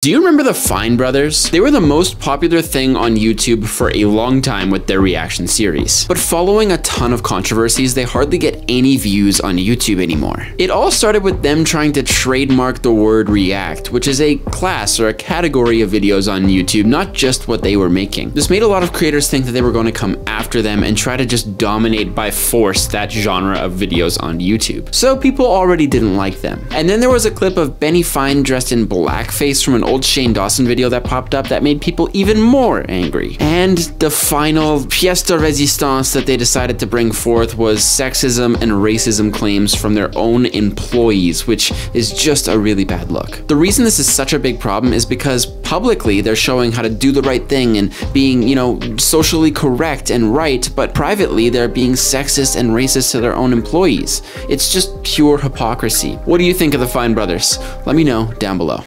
Do you remember the Fine Brothers? They were the most popular thing on YouTube for a long time with their reaction series. But following a ton of controversies, they hardly get any views on YouTube anymore. It all started with them trying to trademark the word react, which is a class or a category of videos on YouTube, not just what they were making. This made a lot of creators think that they were going to come after them and try to just dominate by force that genre of videos on YouTube. So people already didn't like them. And then there was a clip of Benny Fine dressed in blackface from an old Shane Dawson video that popped up that made people even more angry. And the final pièce de résistance that they decided to bring forth was sexism and racism claims from their own employees, which is just a really bad look. The reason this is such a big problem is because publicly they're showing how to do the right thing and being, you know, socially correct and right, but privately they're being sexist and racist to their own employees. It's just pure hypocrisy. What do you think of the Fine Brothers? Let me know down below.